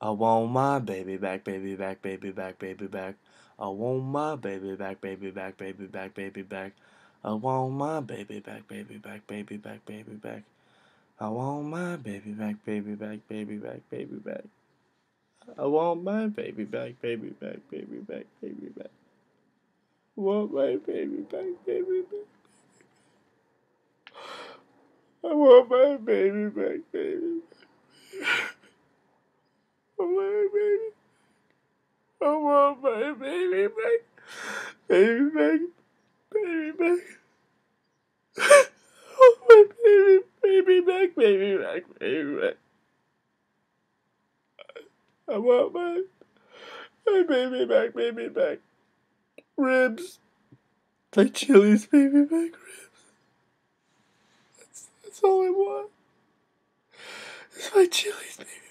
I want my baby back, baby back, baby back, baby back. I want my baby back, baby back, baby back, baby back. I want my baby back, baby back, baby back, baby back. I want my baby back, baby back, baby back, baby back. I want my baby back, baby back, baby back, baby back. I want my baby back, baby back. I want my baby back, baby. I want my baby. I want my baby back, baby back, baby back. Want my baby, baby back, baby back, baby back. I want my, my baby back, baby back. Ribs. Like Chili's baby back ribs. That's, that's all I want. It's my Chili's baby